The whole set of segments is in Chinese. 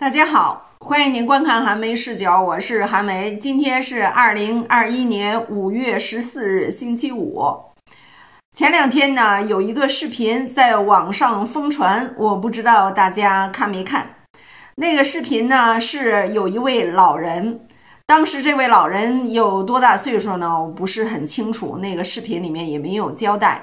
大家好，欢迎您观看韩梅视角，我是韩梅。今天是二零二一年五月十四日，星期五。前两天呢，有一个视频在网上疯传，我不知道大家看没看。那个视频呢，是有一位老人，当时这位老人有多大岁数呢？我不是很清楚，那个视频里面也没有交代。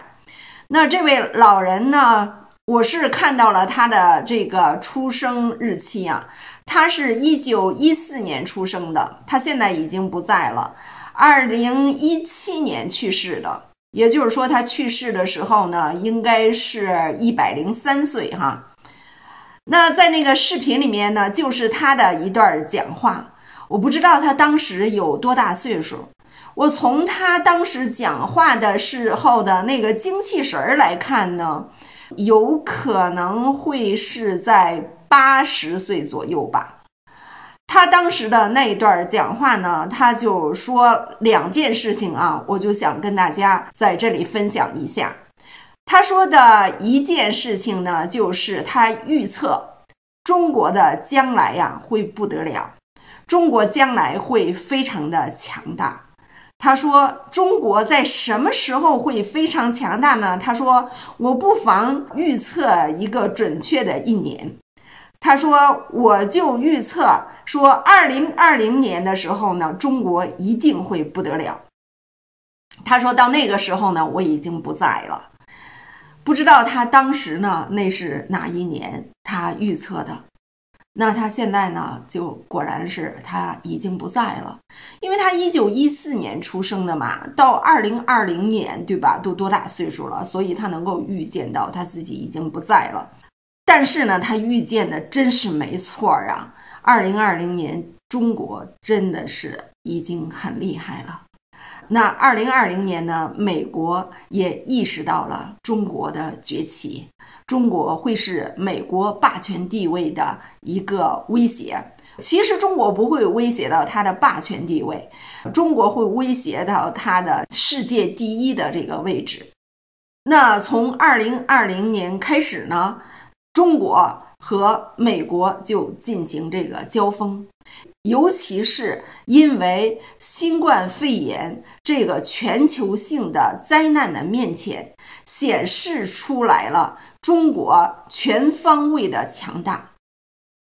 那这位老人呢？我是看到了他的这个出生日期啊，他是一九一四年出生的，他现在已经不在了，二零一七年去世的，也就是说他去世的时候呢，应该是一百零三岁哈。那在那个视频里面呢，就是他的一段讲话，我不知道他当时有多大岁数，我从他当时讲话的时候的那个精气神儿来看呢。有可能会是在八十岁左右吧。他当时的那一段讲话呢，他就说两件事情啊，我就想跟大家在这里分享一下。他说的一件事情呢，就是他预测中国的将来呀会不得了，中国将来会非常的强大。他说：“中国在什么时候会非常强大呢？”他说：“我不妨预测一个准确的一年。”他说：“我就预测说，二零二零年的时候呢，中国一定会不得了。”他说到那个时候呢，我已经不在了，不知道他当时呢那是哪一年他预测的。那他现在呢，就果然是他已经不在了，因为他一九一四年出生的嘛，到二零二零年，对吧？都多大岁数了？所以他能够预见到他自己已经不在了。但是呢，他预见的真是没错啊！二零二零年，中国真的是已经很厉害了。那二零二零年呢？美国也意识到了中国的崛起，中国会是美国霸权地位的一个威胁。其实中国不会威胁到它的霸权地位，中国会威胁到它的世界第一的这个位置。那从二零二零年开始呢，中国和美国就进行这个交锋。尤其是因为新冠肺炎这个全球性的灾难的面前，显示出来了中国全方位的强大。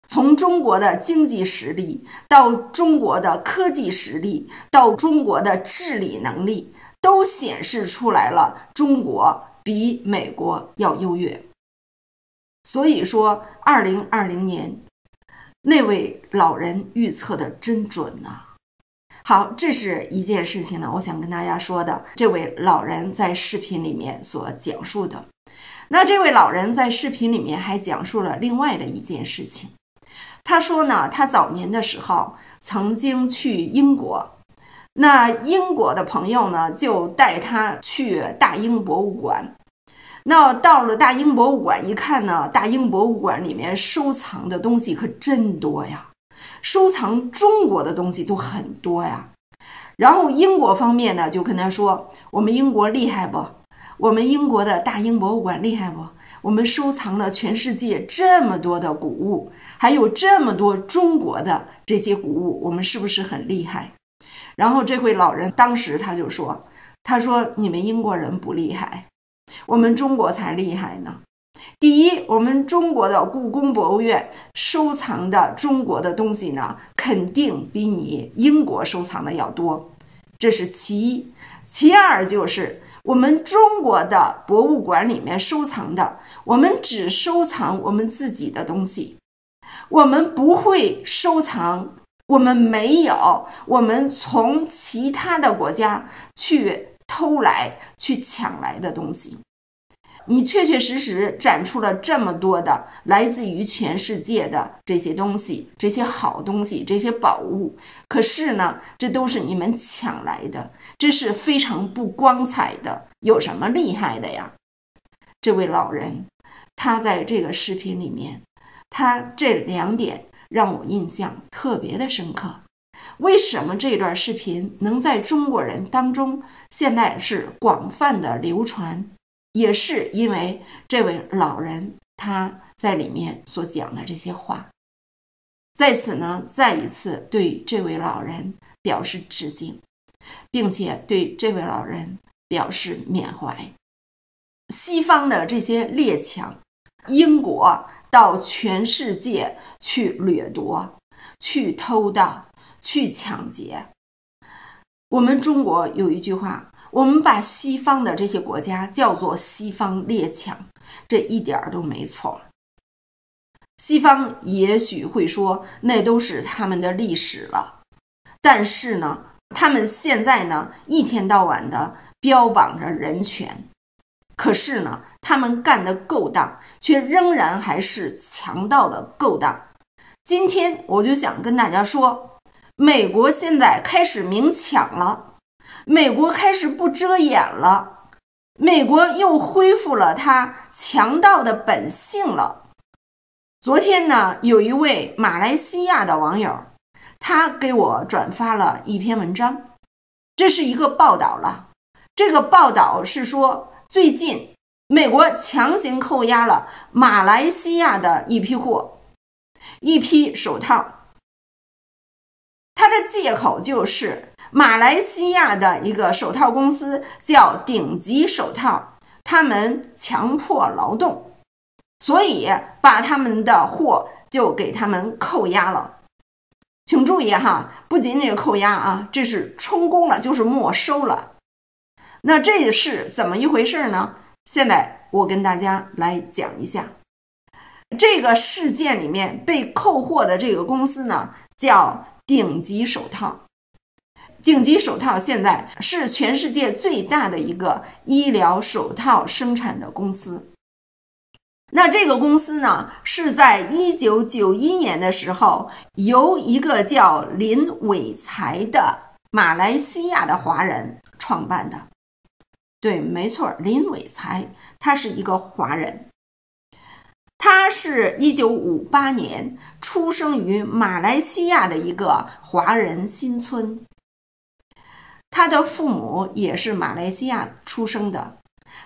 从中国的经济实力到中国的科技实力，到中国的治理能力，都显示出来了中国比美国要优越。所以说，二零二零年。那位老人预测的真准呐！好，这是一件事情呢，我想跟大家说的。这位老人在视频里面所讲述的，那这位老人在视频里面还讲述了另外的一件事情。他说呢，他早年的时候曾经去英国，那英国的朋友呢就带他去大英博物馆。那到了大英博物馆一看呢，大英博物馆里面收藏的东西可真多呀，收藏中国的东西都很多呀。然后英国方面呢就跟他说：“我们英国厉害不？我们英国的大英博物馆厉害不？我们收藏了全世界这么多的古物，还有这么多中国的这些古物，我们是不是很厉害？”然后这位老人当时他就说：“他说你们英国人不厉害。”我们中国才厉害呢！第一，我们中国的故宫博物院收藏的中国的东西呢，肯定比你英国收藏的要多，这是其一。其二就是我们中国的博物馆里面收藏的，我们只收藏我们自己的东西，我们不会收藏，我们没有，我们从其他的国家去偷来、去抢来的东西。你确确实实展出了这么多的来自于全世界的这些东西，这些好东西，这些宝物。可是呢，这都是你们抢来的，这是非常不光彩的。有什么厉害的呀？这位老人，他在这个视频里面，他这两点让我印象特别的深刻。为什么这段视频能在中国人当中现在是广泛的流传？也是因为这位老人他在里面所讲的这些话。在此呢，再一次对这位老人表示致敬，并且对这位老人表示缅怀。西方的这些列强，英国到全世界去掠夺、去偷盗、去抢劫。我们中国有一句话，我们把西方的这些国家叫做西方列强，这一点儿都没错。西方也许会说，那都是他们的历史了。但是呢，他们现在呢，一天到晚的标榜着人权，可是呢，他们干的勾当却仍然还是强盗的勾当。今天我就想跟大家说，美国现在开始明抢了，美国开始不遮掩了，美国又恢复了他强盗的本性了。昨天呢，有一位马来西亚的网友，他给我转发了一篇文章，这是一个报道了。这个报道是说，最近美国强行扣押了马来西亚的一批货，一批手套。他的借口就是马来西亚的一个手套公司叫顶级手套，他们强迫劳动。所以把他们的货就给他们扣押了，请注意哈，不仅仅是扣押啊，这是充公了，就是没收了。那这是怎么一回事呢？现在我跟大家来讲一下，这个事件里面被扣货的这个公司呢，叫顶级手套。顶级手套现在是全世界最大的一个医疗手套生产的公司。那这个公司呢，是在一九九一年的时候，由一个叫林伟才的马来西亚的华人创办的。对，没错，林伟才，他是一个华人，他是一九五八年出生于马来西亚的一个华人新村，他的父母也是马来西亚出生的，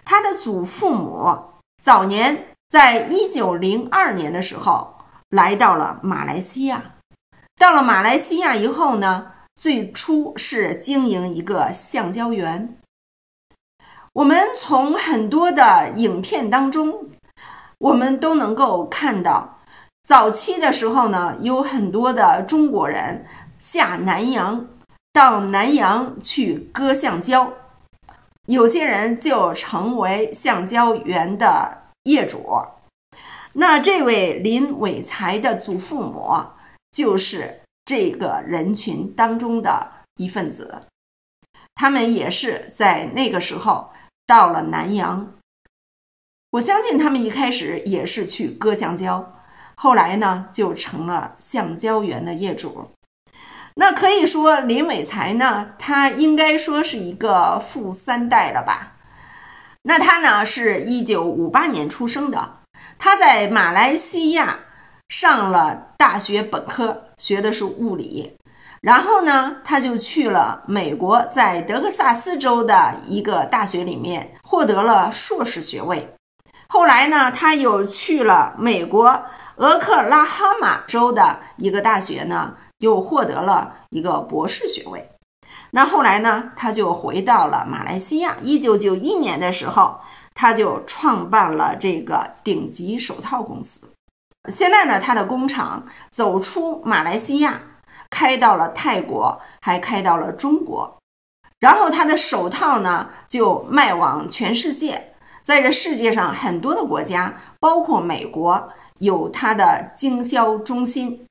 他的祖父母早年。在一九零二年的时候，来到了马来西亚。到了马来西亚以后呢，最初是经营一个橡胶园。我们从很多的影片当中，我们都能够看到，早期的时候呢，有很多的中国人下南洋，到南洋去割橡胶，有些人就成为橡胶园的。业主，那这位林伟才的祖父母就是这个人群当中的一份子，他们也是在那个时候到了南阳。我相信他们一开始也是去割橡胶，后来呢就成了橡胶园的业主。那可以说林伟才呢，他应该说是一个富三代了吧。那他呢，是一九五八年出生的。他在马来西亚上了大学本科，学的是物理。然后呢，他就去了美国，在德克萨斯州的一个大学里面获得了硕士学位。后来呢，他又去了美国俄克拉荷马州的一个大学呢，又获得了一个博士学位。那后来呢，他就回到了马来西亚。一九九一年的时候，他就创办了这个顶级手套公司。现在呢，他的工厂走出马来西亚，开到了泰国，还开到了中国。然后他的手套呢，就卖往全世界，在这世界上很多的国家，包括美国，有他的经销中心。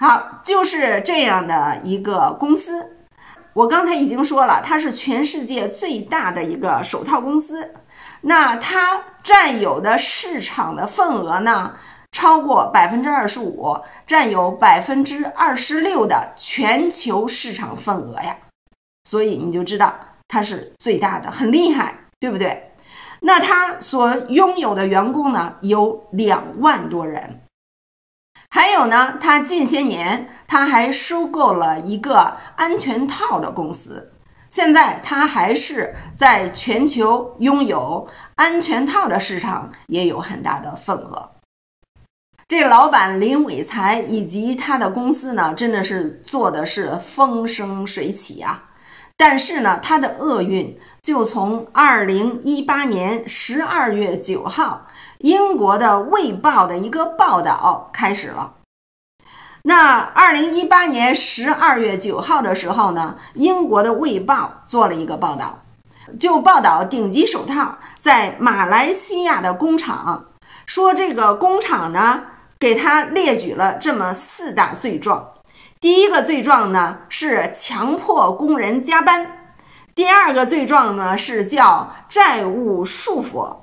好，就是这样的一个公司。我刚才已经说了，它是全世界最大的一个手套公司，那它占有的市场的份额呢，超过百分之二十五，占有百分之二十六的全球市场份额呀，所以你就知道它是最大的，很厉害，对不对？那它所拥有的员工呢，有两万多人。还有呢，他近些年他还收购了一个安全套的公司，现在他还是在全球拥有安全套的市场也有很大的份额。这老板林伟才以及他的公司呢，真的是做的是风生水起啊。但是呢，他的厄运就从二零一八年十二月九号英国的《卫报》的一个报道开始了。那二零一八年十二月九号的时候呢，英国的《卫报》做了一个报道，就报道顶级手套在马来西亚的工厂，说这个工厂呢。给他列举了这么四大罪状，第一个罪状呢是强迫工人加班，第二个罪状呢是叫债务束缚，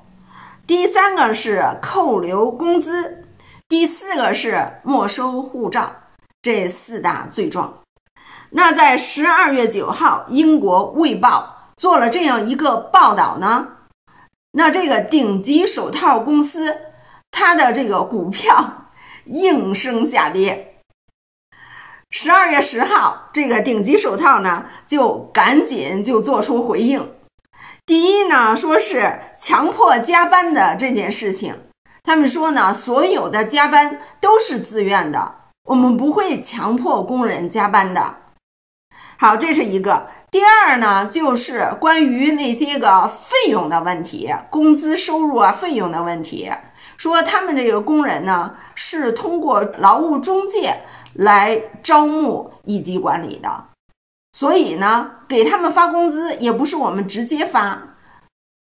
第三个是扣留工资，第四个是没收护照，这四大罪状。那在十二月九号，英国卫报做了这样一个报道呢，那这个顶级手套公司它的这个股票。应声下跌。十二月十号，这个顶级手套呢，就赶紧就做出回应。第一呢，说是强迫加班的这件事情，他们说呢，所有的加班都是自愿的，我们不会强迫工人加班的。好，这是一个。第二呢，就是关于那些个费用的问题，工资收入啊，费用的问题。说他们这个工人呢，是通过劳务中介来招募以及管理的，所以呢，给他们发工资也不是我们直接发。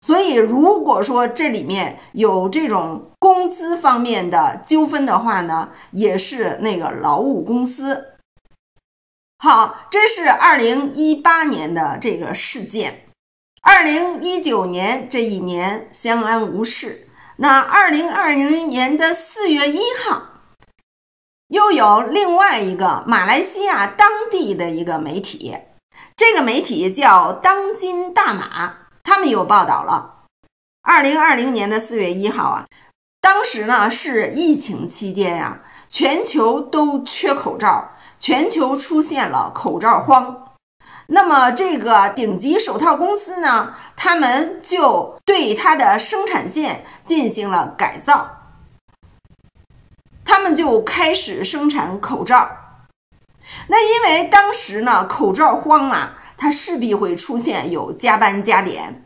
所以如果说这里面有这种工资方面的纠纷的话呢，也是那个劳务公司。好，这是二零一八年的这个事件，二零一九年这一年相安无事。那二零二零年的四月一号，又有另外一个马来西亚当地的一个媒体，这个媒体叫“当今大马”，他们有报道了。二零二零年的四月一号啊，当时呢是疫情期间呀，全球都缺口罩，全球出现了口罩荒。那么这个顶级手套公司呢，他们就对它的生产线进行了改造，他们就开始生产口罩。那因为当时呢口罩荒啊，它势必会出现有加班加点。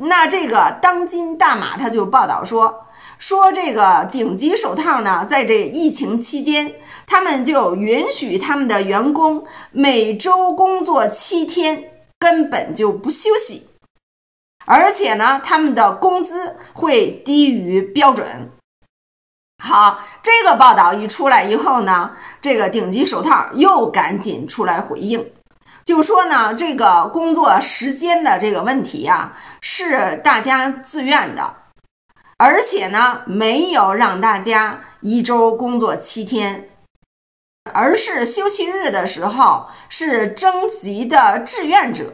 那这个当今大马他就报道说。说这个顶级手套呢，在这疫情期间，他们就允许他们的员工每周工作七天，根本就不休息，而且呢，他们的工资会低于标准。好，这个报道一出来以后呢，这个顶级手套又赶紧出来回应，就说呢，这个工作时间的这个问题呀，是大家自愿的。而且呢，没有让大家一周工作七天，而是休息日的时候是征集的志愿者。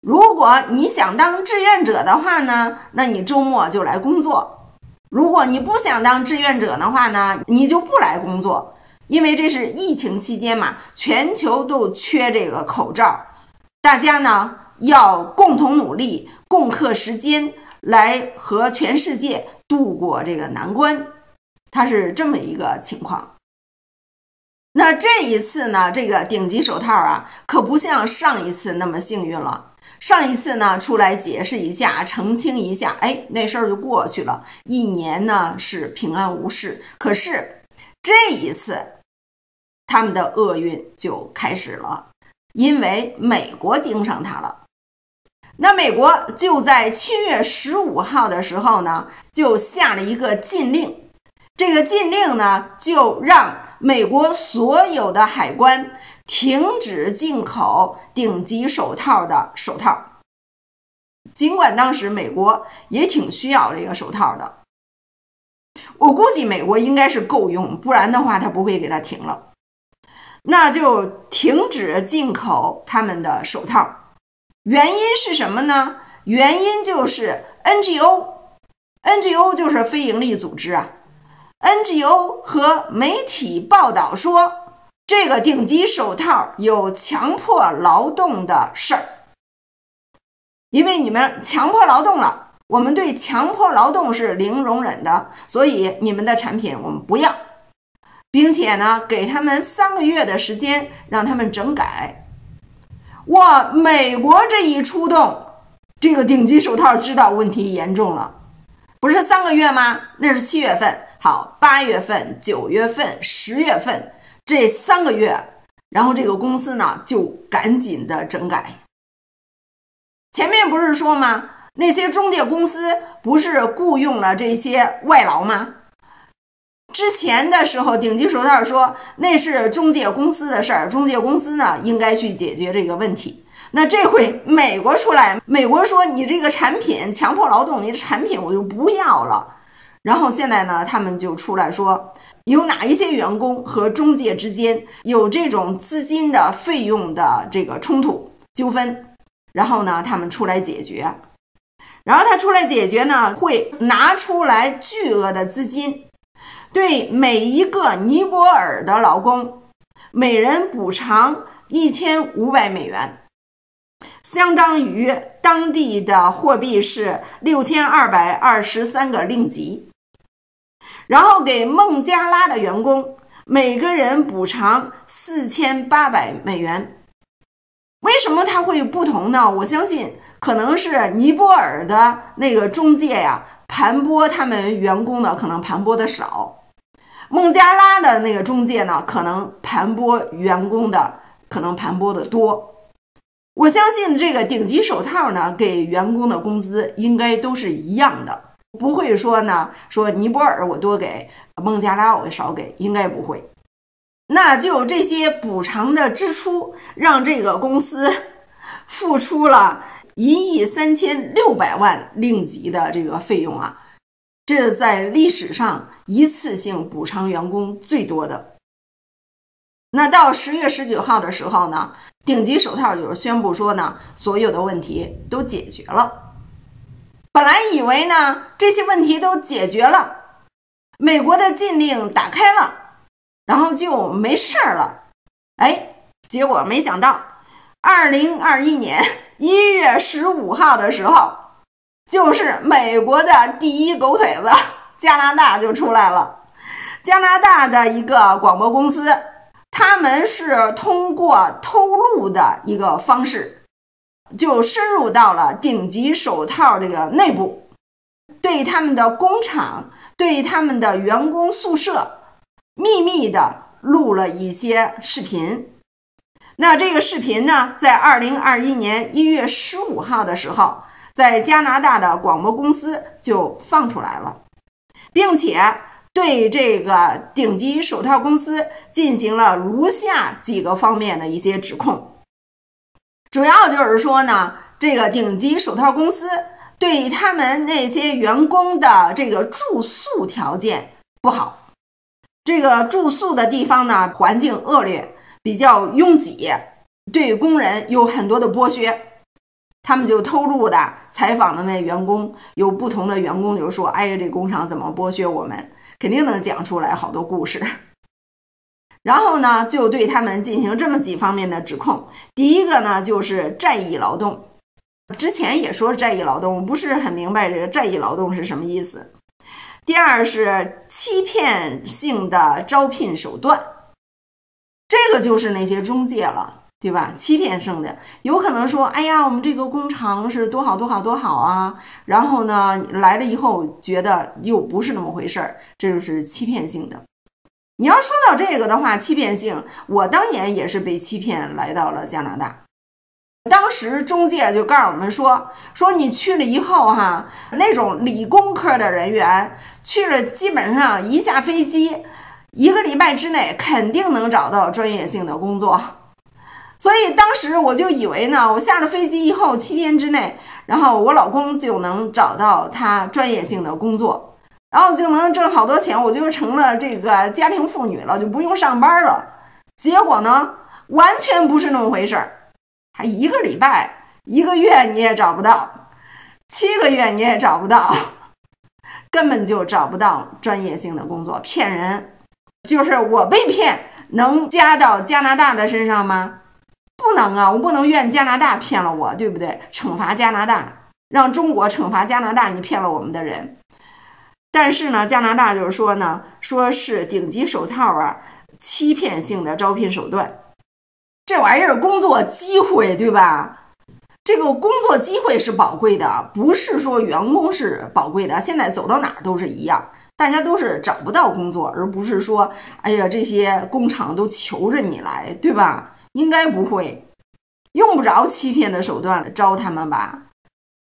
如果你想当志愿者的话呢，那你周末就来工作；如果你不想当志愿者的话呢，你就不来工作。因为这是疫情期间嘛，全球都缺这个口罩，大家呢要共同努力，共克时艰。来和全世界度过这个难关，它是这么一个情况。那这一次呢，这个顶级手套啊，可不像上一次那么幸运了。上一次呢，出来解释一下，澄清一下，哎，那事儿就过去了，一年呢是平安无事。可是这一次，他们的厄运就开始了，因为美国盯上他了。那美国就在七月十五号的时候呢，就下了一个禁令。这个禁令呢，就让美国所有的海关停止进口顶级手套的手套。尽管当时美国也挺需要这个手套的，我估计美国应该是够用，不然的话他不会给他停了。那就停止进口他们的手套。原因是什么呢？原因就是 NGO，NGO 就是非营利组织啊。NGO 和媒体报道说，这个顶级手套有强迫劳动的事儿，因为你们强迫劳动了，我们对强迫劳动是零容忍的，所以你们的产品我们不要，并且呢，给他们三个月的时间让他们整改。哇，美国这一出动，这个顶级手套知道问题严重了，不是三个月吗？那是七月份，好，八月份、九月份、十月份这三个月，然后这个公司呢就赶紧的整改。前面不是说吗？那些中介公司不是雇佣了这些外劳吗？之前的时候，顶级手套说那是中介公司的事儿，中介公司呢应该去解决这个问题。那这回美国出来，美国说你这个产品强迫劳动，你的产品我就不要了。然后现在呢，他们就出来说有哪一些员工和中介之间有这种资金的费用的这个冲突纠纷，然后呢，他们出来解决。然后他出来解决呢，会拿出来巨额的资金，对每一个尼泊尔的劳工，每人补偿一千五百美元，相当于当地的货币是六千二百二十三个令吉。然后给孟加拉的员工每个人补偿四千八百美元。为什么它会不同呢？我相信。可能是尼泊尔的那个中介呀，盘剥他们员工呢，可能盘剥的少；孟加拉的那个中介呢，可能盘剥员工的可能盘剥的多。我相信这个顶级手套呢，给员工的工资应该都是一样的，不会说呢，说尼泊尔我多给，孟加拉我少给，应该不会。那就这些补偿的支出，让这个公司付出了。一亿三千六百万令吉的这个费用啊，这在历史上一次性补偿员工最多的。那到十月十九号的时候呢，顶级手套就是宣布说呢，所有的问题都解决了。本来以为呢，这些问题都解决了，美国的禁令打开了，然后就没事儿了。哎，结果没想到，二零二一年。一月十五号的时候，就是美国的第一狗腿子加拿大就出来了。加拿大的一个广播公司，他们是通过偷录的一个方式，就深入到了顶级手套这个内部，对他们的工厂、对他们的员工宿舍，秘密的录了一些视频。那这个视频呢，在二零二一年一月十五号的时候，在加拿大的广播公司就放出来了，并且对这个顶级手套公司进行了如下几个方面的一些指控，主要就是说呢，这个顶级手套公司对他们那些员工的这个住宿条件不好，这个住宿的地方呢，环境恶劣。比较拥挤，对工人有很多的剥削，他们就透露的采访的那员工，有不同的员工就说：“哎呀，这工厂怎么剥削我们？”肯定能讲出来好多故事。然后呢，就对他们进行这么几方面的指控。第一个呢，就是战役劳动，之前也说战役劳动，不是很明白这个战役劳动是什么意思。第二是欺骗性的招聘手段。这个就是那些中介了，对吧？欺骗性的，有可能说：“哎呀，我们这个工厂是多好多好多好啊！”然后呢，来了以后觉得又不是那么回事儿，这就是欺骗性的。你要说到这个的话，欺骗性，我当年也是被欺骗来到了加拿大。当时中介就告诉我们说：“说你去了以后哈，那种理工科的人员去了，基本上一下飞机。”一个礼拜之内肯定能找到专业性的工作，所以当时我就以为呢，我下了飞机以后七天之内，然后我老公就能找到他专业性的工作，然后就能挣好多钱，我就成了这个家庭妇女了，就不用上班了。结果呢，完全不是那么回事儿，还一个礼拜、一个月你也找不到，七个月你也找不到，根本就找不到专业性的工作，骗人。就是我被骗，能加到加拿大的身上吗？不能啊，我不能怨加拿大骗了我，对不对？惩罚加拿大，让中国惩罚加拿大，你骗了我们的人。但是呢，加拿大就是说呢，说是顶级手套啊，欺骗性的招聘手段。这玩意儿工作机会对吧？这个工作机会是宝贵的，不是说员工是宝贵的。现在走到哪儿都是一样，大家都是找不到工作，而不是说，哎呀，这些工厂都求着你来，对吧？应该不会，用不着欺骗的手段招他们吧？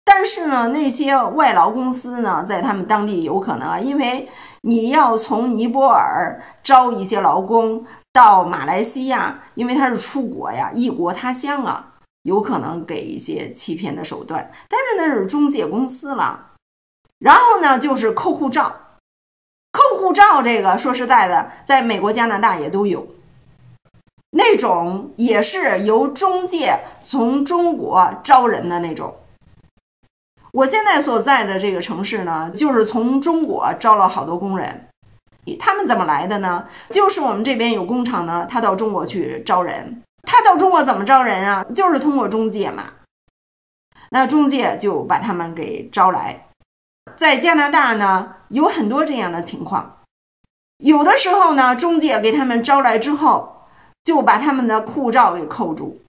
但是呢，那些外劳公司呢，在他们当地有可能啊，因为你要从尼泊尔招一些劳工到马来西亚，因为他是出国呀，异国他乡啊。有可能给一些欺骗的手段，但是那是中介公司了。然后呢，就是扣护照，扣护照这个说实在的，在美国、加拿大也都有，那种也是由中介从中国招人的那种。我现在所在的这个城市呢，就是从中国招了好多工人，他们怎么来的呢？就是我们这边有工厂呢，他到中国去招人。他到中国怎么招人啊？就是通过中介嘛。那中介就把他们给招来。在加拿大呢，有很多这样的情况。有的时候呢，中介给他们招来之后，就把他们的护照给扣住，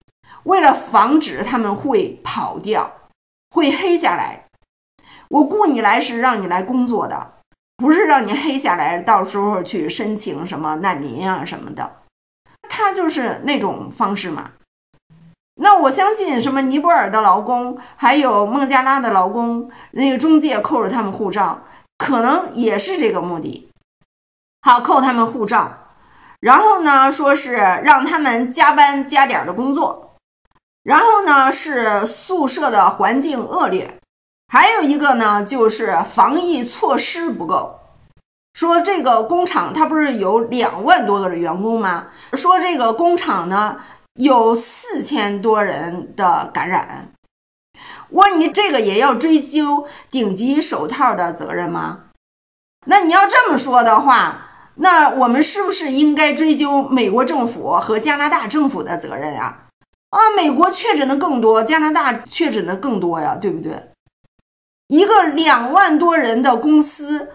为了防止他们会跑掉，会黑下来。我雇你来是让你来工作的，不是让你黑下来，到时候去申请什么难民啊什么的。他就是那种方式嘛，那我相信什么尼泊尔的劳工，还有孟加拉的劳工，那个中介扣着他们护照，可能也是这个目的。好，扣他们护照，然后呢，说是让他们加班加点的工作，然后呢是宿舍的环境恶劣，还有一个呢就是防疫措施不够。说这个工厂它不是有两万多个员工吗？说这个工厂呢有四千多人的感染，问你这个也要追究顶级手套的责任吗？那你要这么说的话，那我们是不是应该追究美国政府和加拿大政府的责任啊？啊，美国确诊的更多，加拿大确诊的更多呀，对不对？一个两万多人的公司。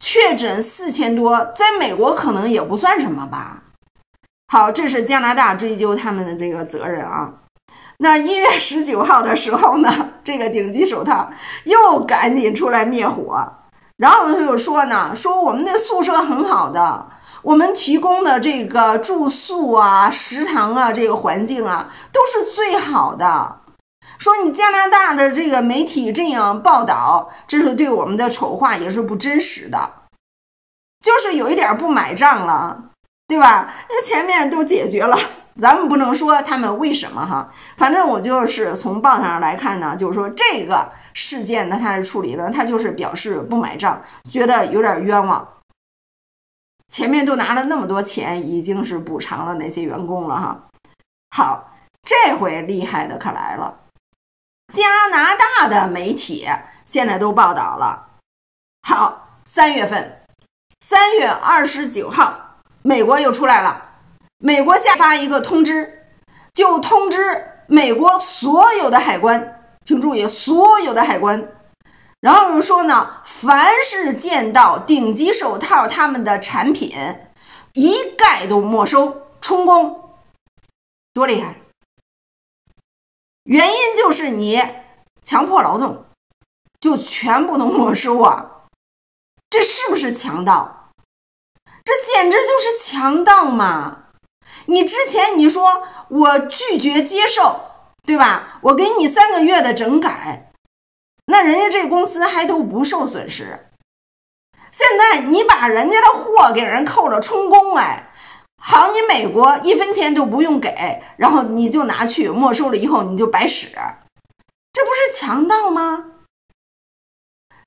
确诊四千多，在美国可能也不算什么吧。好，这是加拿大追究他们的这个责任啊。那一月十九号的时候呢，这个顶级手套又赶紧出来灭火，然后他就说呢，说我们的宿舍很好的，我们提供的这个住宿啊、食堂啊、这个环境啊都是最好的。说你加拿大的这个媒体这样报道，这是对我们的丑化，也是不真实的，就是有一点不买账了，对吧？那前面都解决了，咱们不能说他们为什么哈，反正我就是从报道上来看呢，就是说这个事件呢，他是处理的，他就是表示不买账，觉得有点冤枉。前面都拿了那么多钱，已经是补偿了那些员工了哈。好，这回厉害的可来了。加拿大的媒体现在都报道了。好，三月份，三月二十九号，美国又出来了。美国下发一个通知，就通知美国所有的海关，请注意，所有的海关。然后说呢，凡是见到顶级手套他们的产品，一概都没收充公。多厉害！原因就是你强迫劳动，就全部都没收啊！这是不是强盗？这简直就是强盗嘛！你之前你说我拒绝接受，对吧？我给你三个月的整改，那人家这公司还都不受损失。现在你把人家的货给人扣了充公，哎。好，你美国一分钱都不用给，然后你就拿去没收了以后你就白使，这不是强盗吗？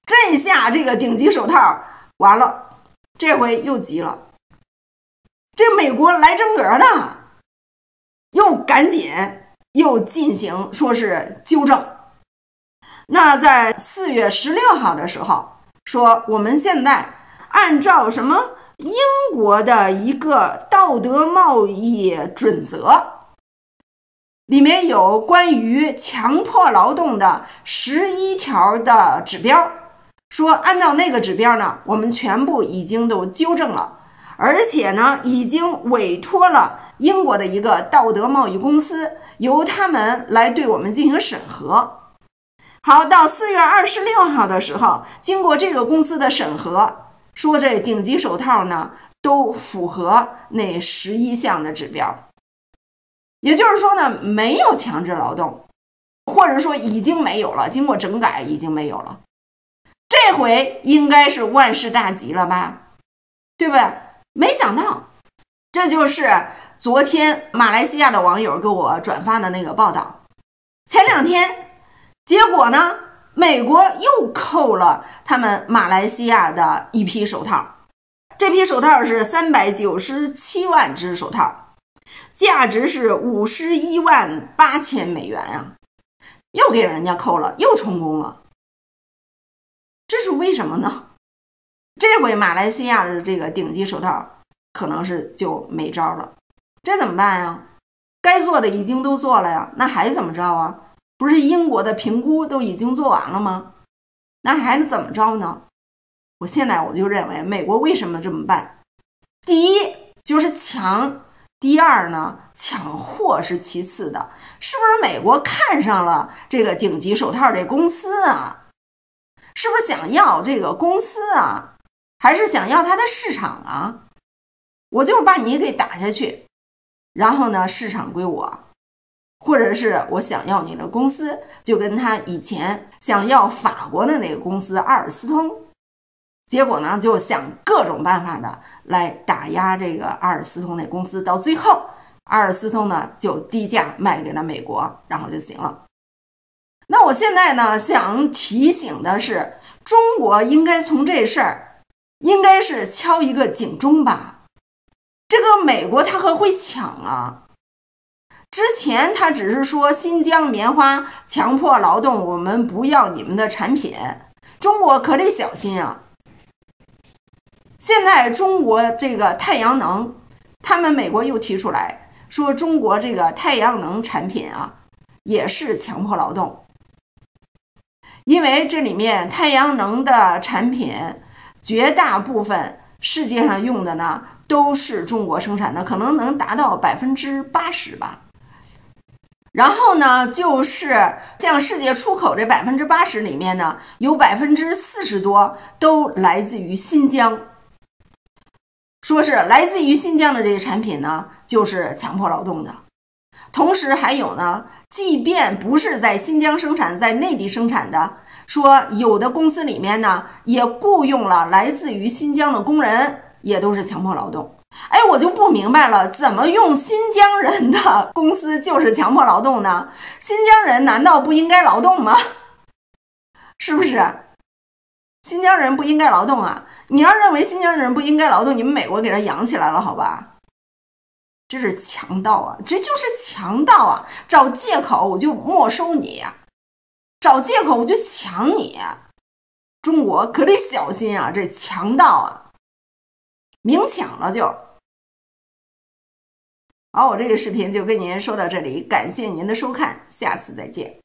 这下这个顶级手套完了，这回又急了，这美国来真格的，又赶紧又进行说是纠正。那在四月十六号的时候说，我们现在按照什么？英国的一个道德贸易准则，里面有关于强迫劳动的十一条的指标，说按照那个指标呢，我们全部已经都纠正了，而且呢，已经委托了英国的一个道德贸易公司，由他们来对我们进行审核。好，到四月二十六号的时候，经过这个公司的审核，说这顶级手套呢都符合那十一项的指标。也就是说呢，没有强制劳动，或者说已经没有了，经过整改已经没有了。这回应该是万事大吉了吧？对不对？没想到，这就是昨天马来西亚的网友给我转发的那个报道。前两天，结果呢，美国又扣了他们马来西亚的一批手套，这批手套是三百九十七万只手套。价值是五十一万八千美元啊，又给人家扣了，又充公了，这是为什么呢？这回马来西亚的这个顶级手套可能是就没招了，这怎么办呀？该做的已经都做了呀，那还怎么着啊？不是英国的评估都已经做完了吗？那还能怎么着呢？我现在我就认为，美国为什么这么办？第一就是抢。第二呢，抢货是其次的，是不是美国看上了这个顶级手套这公司啊？是不是想要这个公司啊？还是想要它的市场啊？我就是把你给打下去，然后呢，市场归我，或者是我想要你的公司，就跟他以前想要法国的那个公司阿尔斯通。结果呢，就想各种办法的来打压这个阿尔斯通那公司，到最后，阿尔斯通呢就低价卖给了美国，然后就行了。那我现在呢想提醒的是，中国应该从这事儿，应该是敲一个警钟吧。这个美国他可会抢啊！之前他只是说新疆棉花强迫劳动，我们不要你们的产品，中国可得小心啊！现在中国这个太阳能，他们美国又提出来说，中国这个太阳能产品啊，也是强迫劳动，因为这里面太阳能的产品绝大部分世界上用的呢都是中国生产的，可能能达到百分之八十吧。然后呢，就是像世界出口这百分之八十里面呢，有百分之四十多都来自于新疆。说是来自于新疆的这些产品呢，就是强迫劳动的。同时还有呢，即便不是在新疆生产，在内地生产的，说有的公司里面呢，也雇佣了来自于新疆的工人，也都是强迫劳动。哎，我就不明白了，怎么用新疆人的 公司就是强迫劳动呢？新疆人难道不应该劳动吗？是不是？新疆人不应该劳动啊！你要认为新疆人不应该劳动，你们美国给他养起来了，好吧？这是强盗啊！这就是强盗啊！找借口我就没收你，找借口我就抢你。中国可得小心啊！这强盗啊，明抢了就。好，我这个视频就跟您说到这里，感谢您的收看，下次再见。